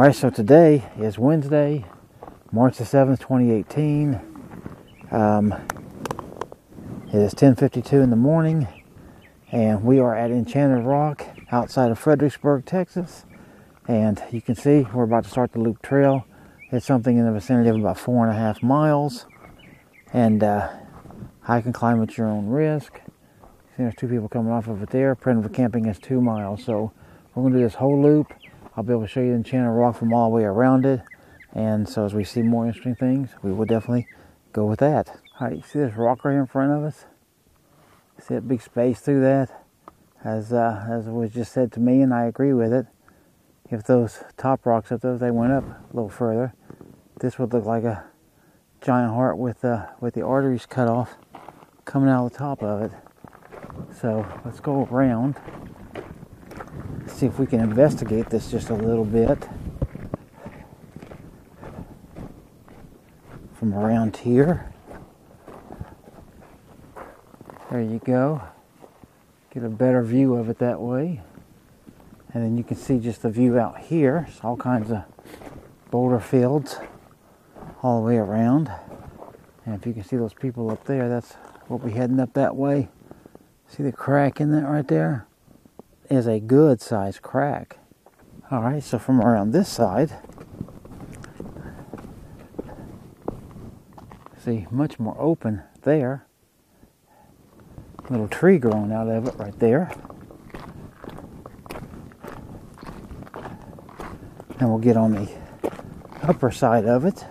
All right, so today is Wednesday, March the 7th, 2018. Um, it is 10:52 in the morning, and we are at Enchanted Rock outside of Fredericksburg, Texas. And you can see we're about to start the loop trail. It's something in the vicinity of about four and a half miles, and uh, I can climb at your own risk. See, there's two people coming off of it there. Primitive camping is two miles, so we're going to do this whole loop. I'll be able to show you the Enchanted Rock from all the way around it. And so as we see more interesting things, we will definitely go with that. All right, you see this rock right in front of us? See that big space through that? As, uh, as was just said to me, and I agree with it, if those top rocks up there, they went up a little further, this would look like a giant heart with, uh, with the arteries cut off coming out of the top of it. So let's go around, see if we can investigate this just a little bit. From around here. There you go. Get a better view of it that way. And then you can see just the view out here. It's all kinds of boulder fields all the way around. And if you can see those people up there, that's what we're heading up that way. See the crack in that right there? Is a good sized crack. All right, so from around this side, see much more open there. Little tree growing out of it right there. And we'll get on the upper side of it.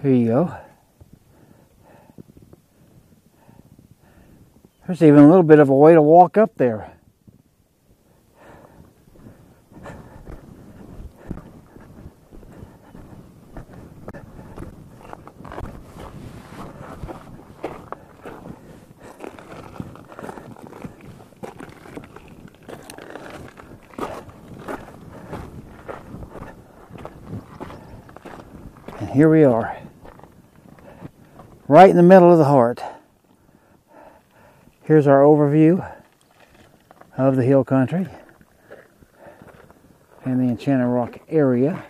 Here you go. There's even a little bit of a way to walk up there. And here we are, right in the middle of the heart. Here's our overview of the hill country and the Enchanted Rock area.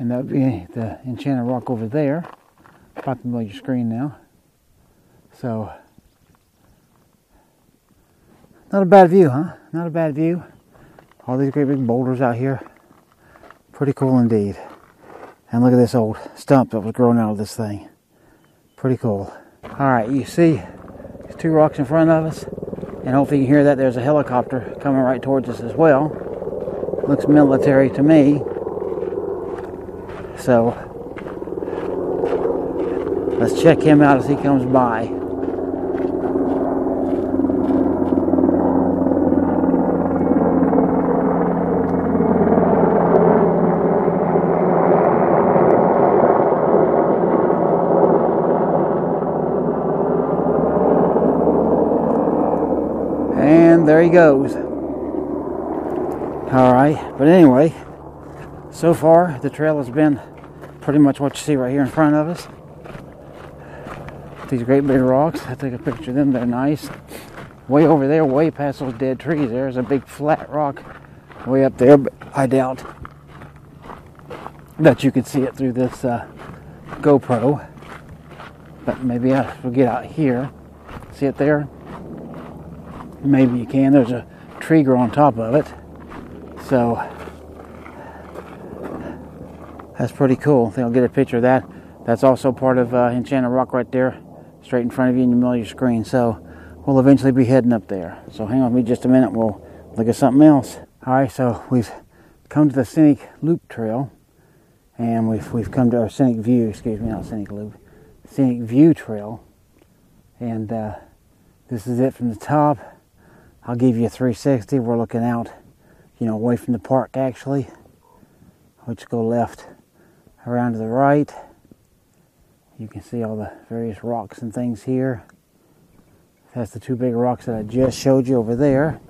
And that would be the Enchanted Rock over there. About to your screen now. So, not a bad view, huh? Not a bad view. All these great big boulders out here. Pretty cool indeed. And look at this old stump that was growing out of this thing. Pretty cool. All right, you see there's two rocks in front of us, and hopefully you hear that there's a helicopter coming right towards us as well. Looks military to me. So let's check him out as he comes by. He goes. All right, but anyway, so far the trail has been pretty much what you see right here in front of us. These great big rocks. I took a picture of them. They're nice. Way over there, way past those dead trees, there's a big flat rock way up there, but I doubt that you can see it through this uh, GoPro. But maybe I will get out here. See it there? Maybe you can. There's a tree grow on top of it. So that's pretty cool. I think I'll get a picture of that. That's also part of uh, Enchanted Rock right there, straight in front of you in the middle of your screen. So we'll eventually be heading up there. So hang on with me just a minute. We'll look at something else. All right, so we've come to the Scenic Loop Trail, and we've we've come to our Scenic View. Excuse me, not Scenic Loop, Scenic View Trail, and uh, this is it from the top. I'll give you a 360. We're looking out, you know, away from the park actually. Which go left around to the right. You can see all the various rocks and things here. That's the two big rocks that I just showed you over there.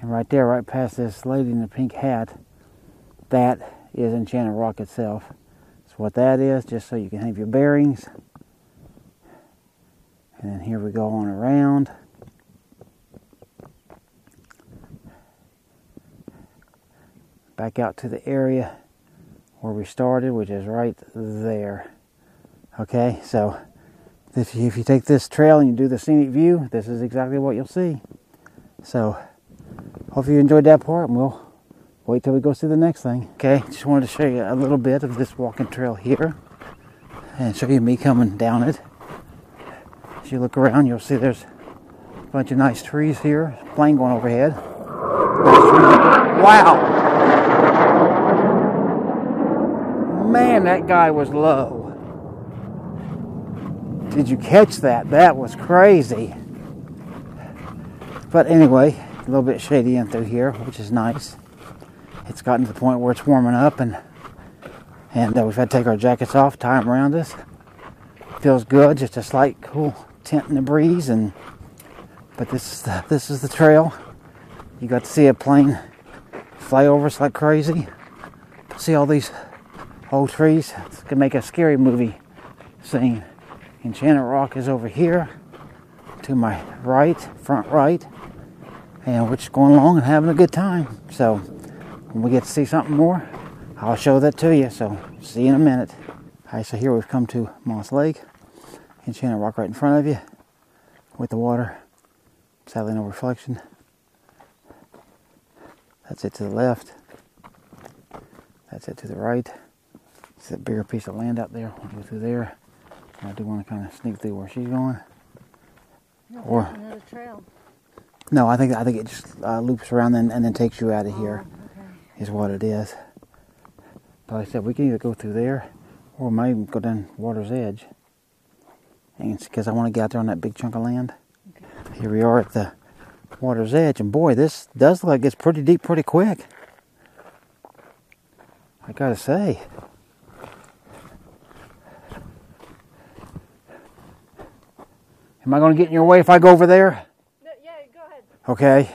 And right there, right past this lady in the pink hat, that is Enchanted Rock itself. That's what that is, just so you can have your bearings. And here we go on around. Back out to the area where we started, which is right there. Okay, so if you, if you take this trail and you do the scenic view, this is exactly what you'll see. So, hope you enjoyed that part, and we'll wait till we go see the next thing. Okay, just wanted to show you a little bit of this walking trail here and show you me coming down it. You look around, you'll see there's a bunch of nice trees here, plane going overhead. Wow! Man, that guy was low. Did you catch that? That was crazy. But anyway, a little bit shady in through here, which is nice. It's gotten to the point where it's warming up, and and uh, we've had to take our jackets off, tie them around us. Feels good, just a slight cool tint in the breeze, and but this is the this is the trail. You got to see a plane fly over us like crazy. See all these old trees. It's gonna make a scary movie scene. Enchanted Rock is over here to my right, front right, and we're just going along and having a good time. So when we get to see something more, I'll show that to you. So see you in a minute. All right, so here we've come to Moss Lake. Enchanted Rock right in front of you with the water. Sadly no reflection. That's it to the left. That's it to the right. It's a bigger piece of land out there. We'll go through there. I do want to kind of sneak through where she's going. No, Or- another trail. No, I think I think it just uh, loops around and, and then takes you out of here. Oh, okay. Is what it is. But like I said, we can either go through there, or we might even go down water's edge. And because I want to get out there on that big chunk of land. Okay. Here we are at the water's edge, and boy, this does look like it's pretty deep, pretty quick. I gotta say. Am I gonna get in your way if I go over there? Yeah, go ahead. Okay.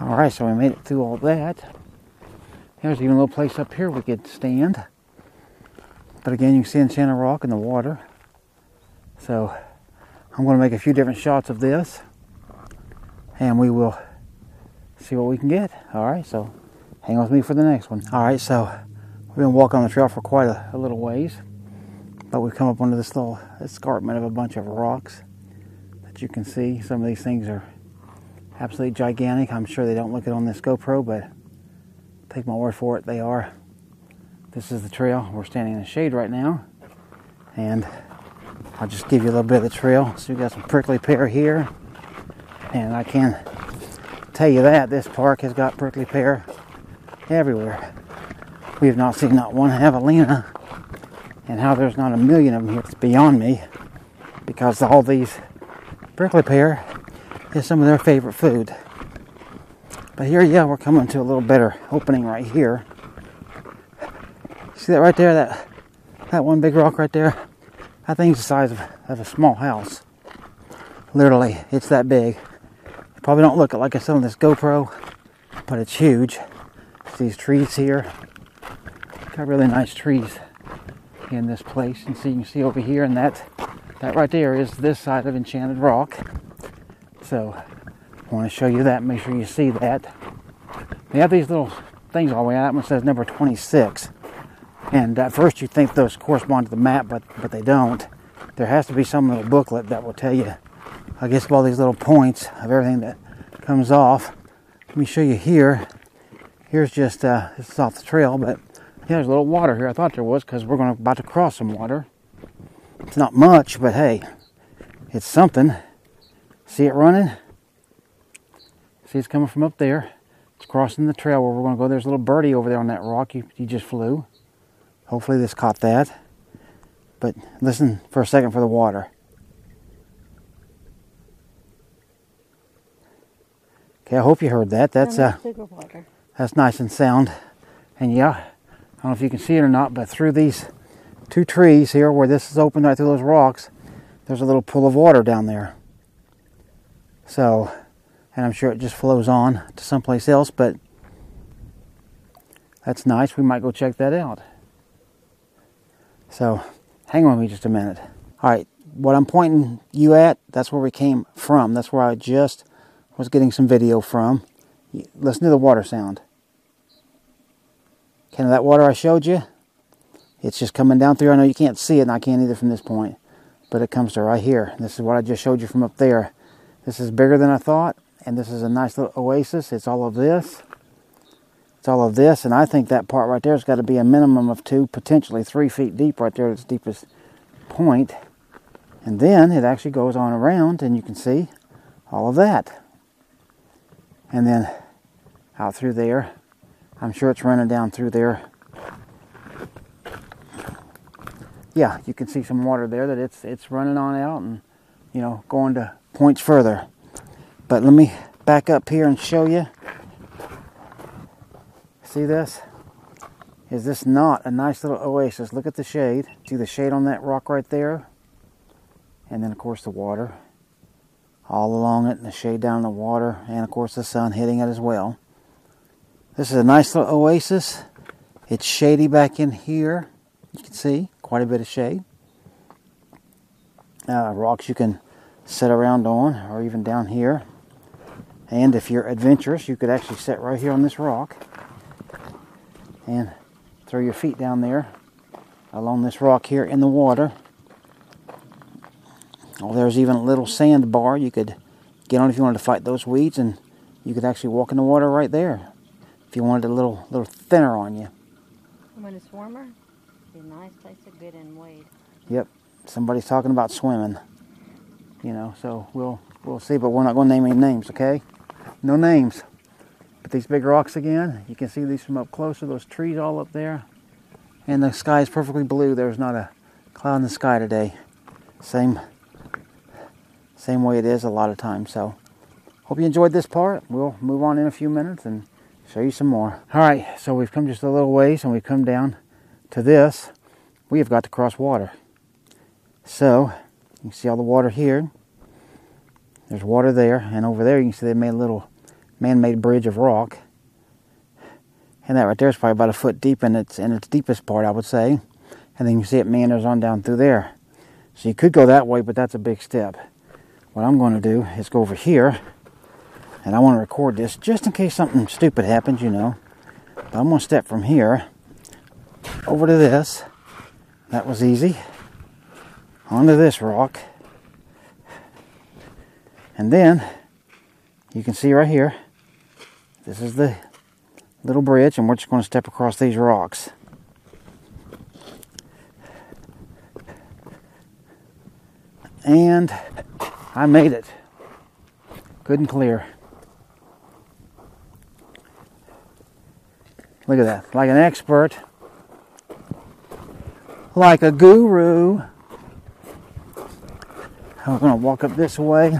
All right, so we made it through all that. There's even a little place up here we could stand. But again, you can see Enchanted Rock in the water. So I'm going to make a few different shots of this. And we will see what we can get. All right, so hang with me for the next one. All right, so we've been walking on the trail for quite a, a little ways. But we've come up under this little escarpment of a bunch of rocks that you can see. Some of these things are absolutely gigantic. I'm sure they don't look it on this GoPro, but take my word for it, they are. This is the trail. We're standing in the shade right now, and I'll just give you a little bit of the trail. So we got some prickly pear here, and I can tell you that this park has got prickly pear everywhere. We have not seen not one javelina, and how there's not a million of them here, it's beyond me, because all these prickly pear is some of their favorite food. But here, yeah, we're coming to a little better opening right here. See that right there? That that one big rock right there? That thing's the size of, of a small house. Literally, it's that big. Probably don't look it like it's on this GoPro, but it's huge. See these trees here. Got really nice trees in this place. And so you can see over here, and that that right there is this side of Enchanted Rock. So I want to show you that. Make sure you see that. They have these little things all the way out. That one says number 26. And at first you think those correspond to the map, but but they don't. There has to be some little booklet that will tell you, I guess, all these little points of everything that comes off. Let me show you here. Here's just uh, this is off the trail, but yeah, there's a little water here. I thought there was because we're going about to cross some water. It's not much, but hey, it's something. See it running? See it's coming from up there. It's crossing the trail where we're going to go. There's a little birdie over there on that rock. You just flew. Hopefully this caught that. But listen for a second for the water. Okay, I hope you heard that. That's uh, much bigger water. that's nice and sound. And yeah, I don't know if you can see it or not, but through these two trees here, where this is open right through those rocks, there's a little pool of water down there. So, and I'm sure it just flows on to someplace else, but that's nice. We might go check that out. So, hang on with me just a minute. All right, what I'm pointing you at, that's where we came from. That's where I just was getting some video from. Listen to the water sound. Kind of that water I showed you, it's just coming down through. I know you can't see it, and I can't either from this point, but it comes to right here. This is what I just showed you from up there. This is bigger than I thought, and this is a nice little oasis. It's all of this. It's all of this, and I think that part right there has got to be a minimum of two, potentially three feet deep right there at its deepest point. And then it actually goes on around, and you can see all of that. And then out through there, I'm sure it's running down through there. Yeah, you can see some water there that it's it's running on out and you know going to points further. But let me back up here and show you See this? Is this not a nice little oasis? Look at the shade. See the shade on that rock right there? And then, of course, the water all along it, and the shade down the water, and of course, the sun hitting it as well. This is a nice little oasis. It's shady back in here. You can see quite a bit of shade. Uh, rocks you can sit around on, or even down here. And if you're adventurous, you could actually sit right here on this rock and throw your feet down there along this rock here in the water. Oh, there's even a little sandbar you could get on if you wanted to fight those weeds, and you could actually walk in the water right there if you wanted a little little thinner on you. When it's warmer, it'd be a nice place to get in wade. Yep, somebody's talking about swimming. You know, so we'll we'll see, but we're not going to name any names, okay? No names. These big rocks again, you can see these from up closer, those trees all up there. And the sky is perfectly blue. There's not a cloud in the sky today. Same same way it is a lot of times. So hope you enjoyed this part. We'll move on in a few minutes and show you some more. All right, so we've come just a little ways and we've come down to this. We have got to cross water. So you can see all the water here. There's water there, and over there you can see they made a little man-made bridge of rock. And that right there is probably about a foot deep in its in its deepest part, I would say. And then you see it meanders on down through there. So you could go that way, but that's a big step. What I'm going to do is go over here, and I want to record this just in case something stupid happens, you know. But I'm going to step from here over to this. That was easy. Onto this rock. And then you can see right here this is the little bridge, and we're just going to step across these rocks. And I made it. Good and clear. Look at that. Like an expert. Like a guru. We're going to walk up this way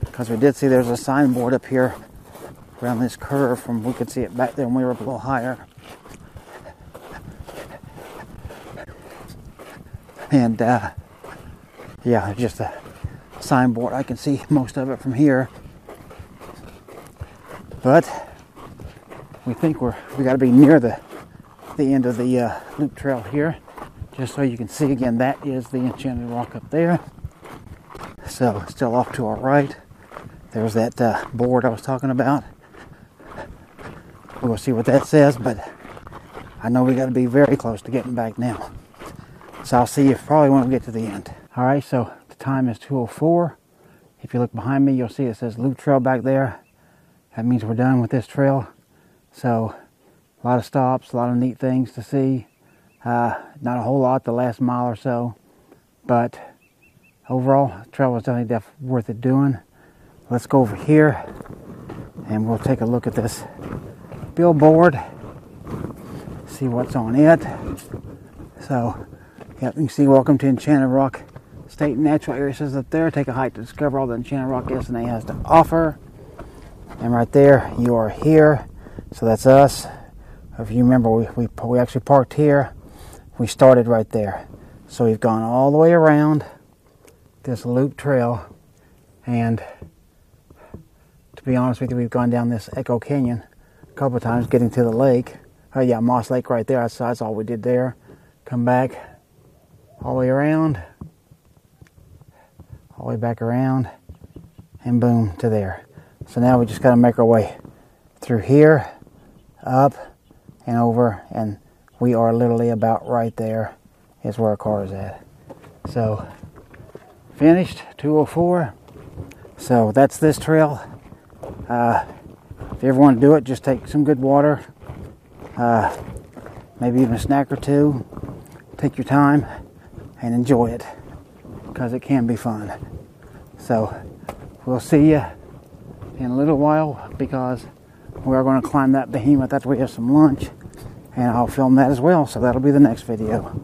because we did see there's a signboard up here around this curve from we could see it back there when we were up a little higher. And uh, yeah, just a signboard. I can see most of it from here. But we think we're we got to be near the the end of the uh, loop trail here, just so you can see again. That is the enchanted rock up there. So still off to our right. There's that uh, board I was talking about. We'll see what that says, but I know we got to be very close to getting back now. So I'll see you probably when we get to the end. All right, so the time is 2:04. If you look behind me, you'll see it says loop trail back there. That means we're done with this trail. So a lot of stops, a lot of neat things to see. Uh, not a whole lot the last mile or so, but overall, trail was definitely def- worth it doing. Let's go over here and we'll take a look at this billboard, see what's on it. So, yep, you can see Welcome to Enchanted Rock State Natural Area says up there. Take a hike to discover all the Enchanted Rock SNA has to offer. And right there, you are here. So that's us. If you remember, we, we, we actually parked here. We started right there. So we've gone all the way around this loop trail. And to be honest with you, we've gone down this Echo Canyon couple of times getting to the lake. Oh yeah, Moss Lake right there. That's, that's all we did there. Come back all the way around all the way back around, and boom to there. So now we just got to make our way through here, up, and over, and we are literally about right there is where our car is at. So finished 204. So that's this trail. Uh, if you ever want to do it, just take some good water, uh, maybe even a snack or two. Take your time and enjoy it because it can be fun. So we'll see you in a little while because we are going to climb that behemoth after we have some lunch and I'll film that as well. So that'll be the next video.